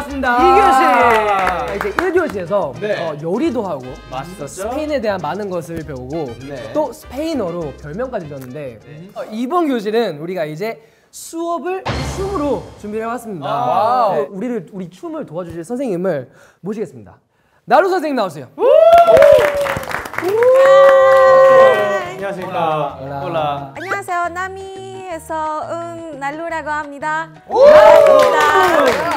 돌아왔습니다. 2교시. 이제 1교시에서 네. 어, 요리도 하고 맛있었죠? 스페인에 대한 많은 것을 배우고 네. 또 스페인어로 별명까지 지었는데 어, 이번 교실은 우리가 이제 수업을 춤으로 준비를 해왔습니다. Wow. 네, 우리를 우리 춤을 도와주실 선생님을 모시겠습니다. 날루 선생님 나오세요. 안녕하십니까. Hola. Hola. 안녕하세요. 남미에서 온 날루라고 합니다. 반갑습니다.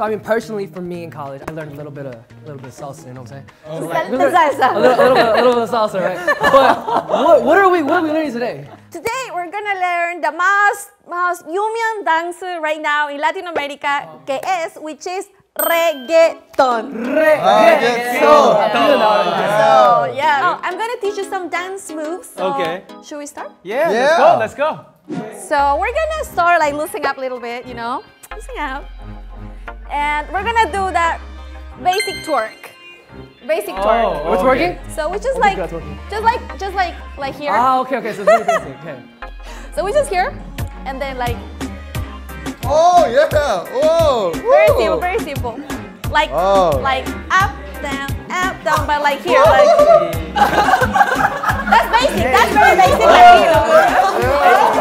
So I mean, personally, for me in college, I learned a little bit of a little bit of salsa. You know what I'm saying? Oh, salsa, salsa. A little, a little, bit, a little bit of salsa, right? But what, what are we what are we learning today? Today we're gonna learn the most most human dance right now in Latin America, que es which is reggaeton. So yeah, oh, I'm gonna teach you some dance moves. So Okay. Should we start? Yeah, Yeah. Let's go. Let's go. So we're gonna start like loosening up a little bit, you know, loosening up, and we're gonna do that basic twerk. Basic twerk. Oh, What's okay. working? So we just like, just like, just like, like here. Ah, okay, okay. So it's really basic. Okay. So we just here, and then like Oh yeah! Whoa! very simple, very simple. Like, Oh. like up, down, up, down, but like here, like. that's basic. That's very basic. Like here.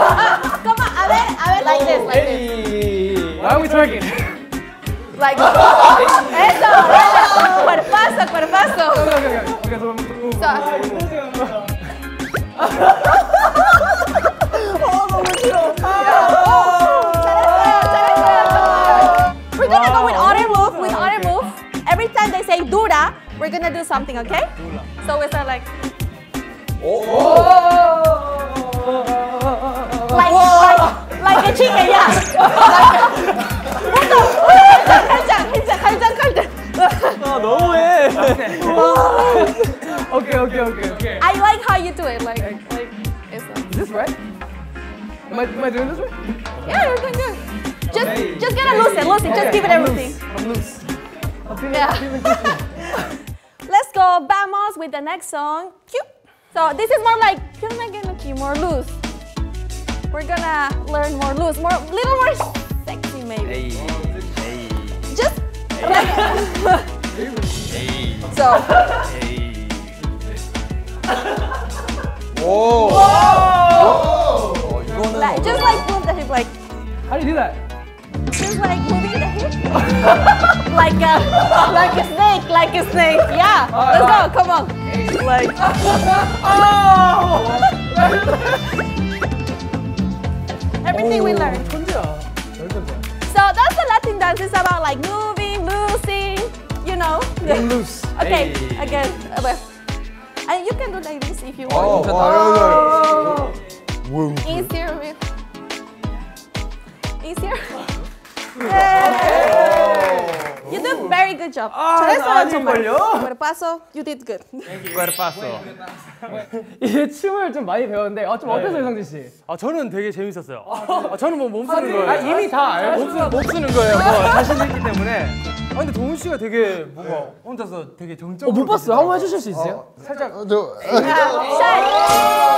Ah, come on, a ver, a ver, like this, like this, Why are we twerking? Like. Eso, eso. Cuerpazo, cuerpazo. We're gonna go with other move, with other move. Every time they say dura, we're gonna do something, okay? So we start like, oh. like, like, like a chicken, yeah. right? Am I, am I doing this right? yeah, you're doing good. Just, just get it loosen, loosen, just give it everything. I'm loose. I'm feeling, Yeah. I'm feeling fishy. Let's go vamos with the next song. Cute. So this is more like feel like gonna keep more loose. We're gonna learn more loose, more little more sexy maybe. Just like so Whoa! like just like. How do you do that? Just like moving the hips. like a like a snake, like a snake. Yeah. Right, Let's right. go. Come on. Like. oh. Everything we oh, learned. So that's the Latin dance. It's about like moving, loosing. You know. Being loose. Okay. Hey. Again. Uh, and uh, you can do like this if you want. Oh, oh. oh. Easier with. Easier. Yeah. You did very good job. 잘했어요, 정말. Cuerpazo, you did good. cuerpazo. 이게 춤을 좀 많이 배웠는데 아, 좀 어땠어요, 상진 씨? 아, 저는 되게 재밌었어요. 아, 저는 뭐 몸 쓰는 거예요. 아, 이미 다 알고 몸 몸 쓰는 거예요. 뭐 자신 있기 때문에. 아, 근데 도훈 씨가 되게 뭔가 혼자서 되게 어, 정적으로. 못 봤어요. 한번 해주실 수 있어요? 살짝 저 샤이. 샤이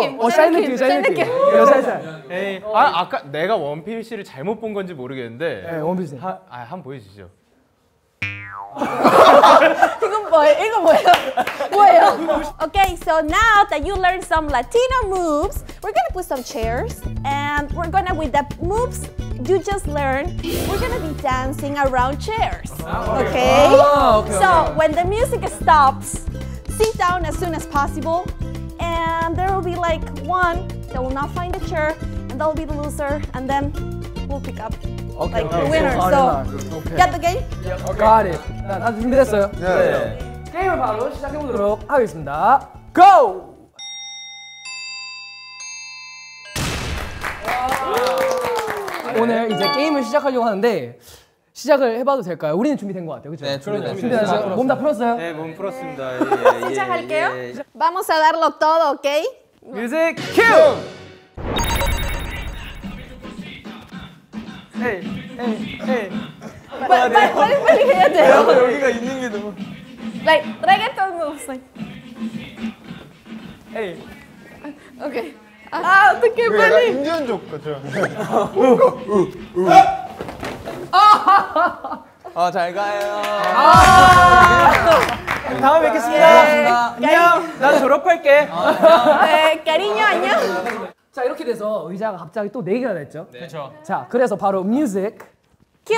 느낌. 어, 샤이 느낌, 샤이 느낌. 이거 살살. 에이, 아, 아까 내가 원필 씨를 잘못 본 건지 모르겠는데. 네, 원피스. 하, 아, 한번 보여주시죠. 이건 뭐예요? 이거 뭐예요? 뭐예요? Okay, so now that you learned some Latino moves, we're gonna put some chairs and we're gonna, with the moves you just learned, we're gonna be dancing around chairs. Okay? Ah, okay, So when the music stops, sit down as soon as possible and there will be like one that will not find the chair and that will be the loser and then we'll pick up like the winner. So, okay. get the game? Got it. 자, 다들 준비됐어요? 네. 게임을 바로 시작해보도록 하겠습니다. GO! 오늘 이제 게임을 시작하려고 하는데 시작을 해봐도 될까요? 우리는 준비된 것 같아요, 그렇죠? 네, 준비됐어요. 준비됐어요? 몸다 풀었어요? 네, 몸 풀었습니다. 예, 예, 시작할게요. 예. Vamos a darlo todo, ¿ok? Music cue! 에이, 에이, 에이. 빨리 빨리 해야 돼요. 여기가 있는 게 너무. Like reggaeton moves. Like, 에이. okay. 아 어떻게 약간 빨리. 인디언 족 같죠? 어, 잘 가요. 다음에 뵙겠습니다. 안녕. 난 졸업할게. 네, cariño, 안녕. 자 이렇게 돼서 의자가 갑자기 또네 개가 됐죠. 그렇죠. 자 그래서 바로 뮤직. 예.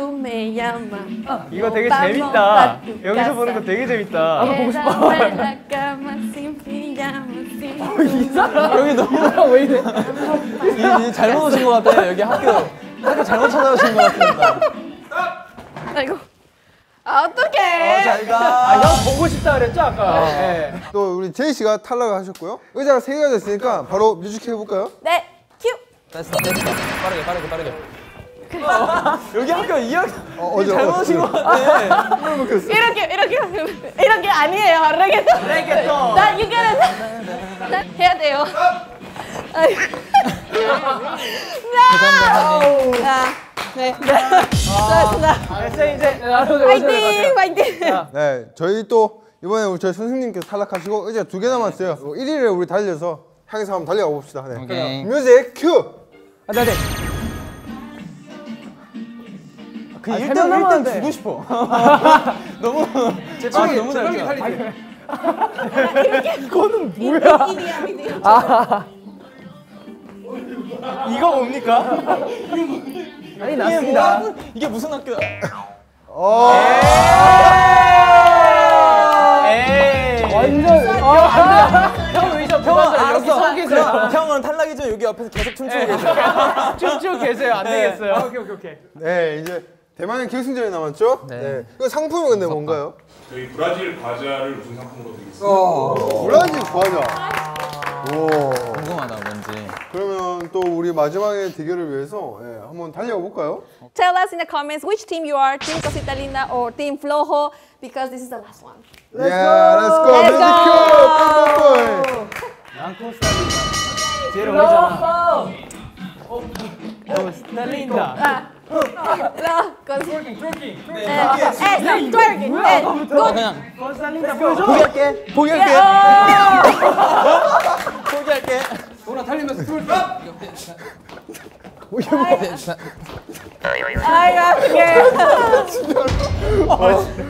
Me llamas. 이거 되게 재밌다. 여기서 보는 거. 되게 재밌다. La cama sin pijama, sin 여기 너무 왜 이래? 이, 이 잘못 오신 것 같아요. 여기 학교 학교 잘못 찾아오신 것 같습니다. 아이고. 아, 어떡해. 잘 가. 형 보고 싶다 그랬죠 아까. 네. 또 우리 제이 씨가 탈락을 하셨고요. 의자가 세 개가 됐으니까 바로 뮤직 해 볼까요? 네, cute. 됐어, 됐어. 빠르게, 빠르게, 빠르게. 여기 학교 이 학교 어, 어제 잘못 오신 것 같아. 이렇게, 이렇게. 이렇게 아니에요. you get it. 나 해야 돼요. No. 아, 네. 수고하셨습니다. 이제. 네, 저희 또 이번에 우리 저희 선생님께서 탈락하시고 의자 두개 남았어요. 1위를 우리 달려서 향해서 한번 달려가 봅시다. 네. 오케이. 뮤직 큐. 아, 네, 네. 그 아, 1등 세명 1등 남았는데. 주고 싶어. 너무 제 빵이 너무 잘 쳐. 뭐야? 이거 뭡니까? 아니. 뭐야? 이게 무슨 학교야? 어. 에이. 완전 아, 형 의자 형은 편하잖아. 여기 서 알았어. 계세요. 그럼 형은 탈락이죠. 여기 옆에서 계속 춤추고 계세요. 쭉쭉 계세요. 안 네. 되겠어요. 오케이 오케이 오케이. 네, 이제 대망의 결승전이 남았죠? 네. 이거 상품이 근데 뭔가요? 저희 브라질 과자를 우승 상품으로 드리겠습니다. 브라질 과자. 오. 궁금하다 뭔지. 그러면 또 우리 마지막의 대결을 위해서 예, 한번 달려가 볼까요? Tell us in the comments which team you are, Team Cosita Linda or Team Flojo, because this is the last one. yeah, let's go. Let's go. 큐. 뒤로 오잖아. 어, 스탈린다. No, cause twerking, twerking. Eh, stop twerking. Eh, good. 그냥 포기할게. 포기할게. Yeah. 포기할게. 아이, 어떡해.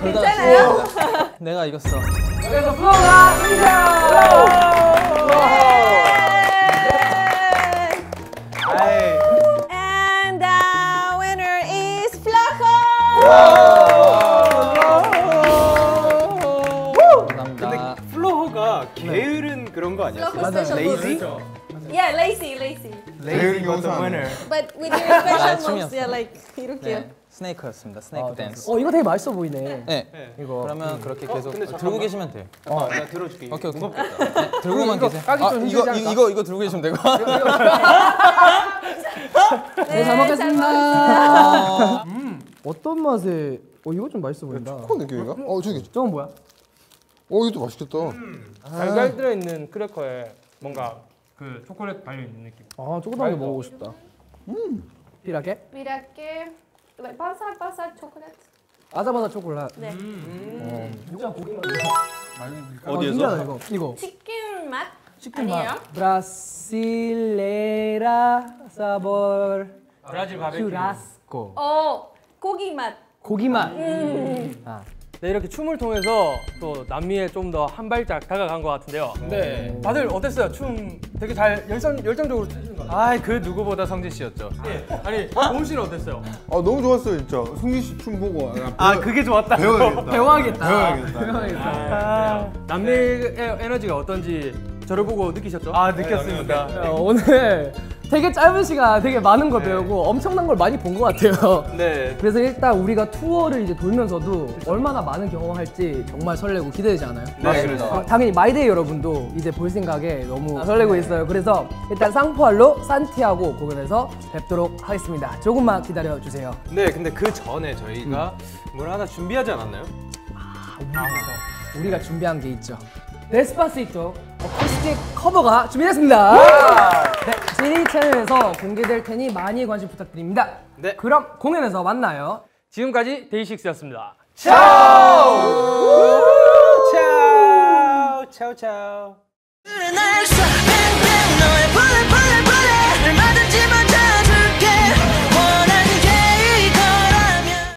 괜찮아요? 내가 이겼어. 예. And the winner is Flojo. 감사합니다. 플로호가 게으른 그런 거 아니야? Special 레이지? Moves. Yeah, lazy, lazy. 버튼 영상. winner. But with your special moves, 춤이었어. yeah, like 이렇게요. 네. 스네이크였습니다. 스네이크 댄스. 어 이거 되게 맛있어 보이네. 네. 이거. 그러면 그렇게 계속 근데 들고. 계시면 돼요. 어, 나 들어줄게. 오케이 오케이. 네, 들고만 계세요. 아, 좀 이거 않을까? 이거 이거 들고 계시면 되고. 네, 잘 먹겠습니다. 먹겠습니다. 어떤 맛에? 어 이거 좀 맛있어 보인다. 콘 느낌인가? 어, 저기. 저건 뭐야? 어, 이것도 맛있겠다. 달걀 들어있는 크래커에 뭔가 그 초콜릿 발려 있는 느낌. 아 조그맣게 먹어보고 싶다. 음. like, pasar, pasar chocolate. 아자바자 초콜릿. 네. 어, 진짜 고기만. 어디에서? 신기하다 이거. 이거. 치킨 맛 치킨 아니에요? 맛. 브라실레라 사볼 브라질 바베큐. 슈라스코. 어, 고기 맛. 고기 맛. 네, 이렇게 춤을 통해서 또 남미에 좀 더 한 발짝 다가간 것 같은데요. 네. 다들 어땠어요? 춤 되게 잘 열성, 열정적으로 추시는 것 같아요. 아, 그 누구보다 성진 씨였죠. 예. 아니, 도훈 씨는 어땠어요? 아, 너무 좋았어요, 진짜. 승진 씨 춤 보고. 아, 아, 그게 좋았다. 배워야겠다. 배워야겠다. 배워야겠다. 아, 남미의 에너지가 어떤지 저를 보고 느끼셨죠? 아, 느꼈습니다. 어, 오늘 되게 짧은 시간 되게 많은 거 배우고 엄청난 걸 많이 본 것 같아요. 네. 그래서 일단 우리가 투어를 이제 돌면서도 얼마나 많은 경험할지 정말 설레고 기대되지 않아요? 맞습니다. 어, 당연히 My Day 여러분도 이제 볼 생각에 너무 설레고 있어요. 그래서 일단 상파울루 산티아고 공연에서 뵙도록 하겠습니다. 조금만 기다려 주세요. 네, 근데 그 전에 저희가 뭘 하나 준비하지 않았나요? 우리가 준비한 게 있죠. 데스파시토 어쿠스틱 커버가 준비됐습니다. 네, 지니 채널에서 공개될 테니 많이 관심 부탁드립니다. 네. 그럼 공연에서 만나요. 지금까지 데이식스였습니다. 차오! 차오! 차오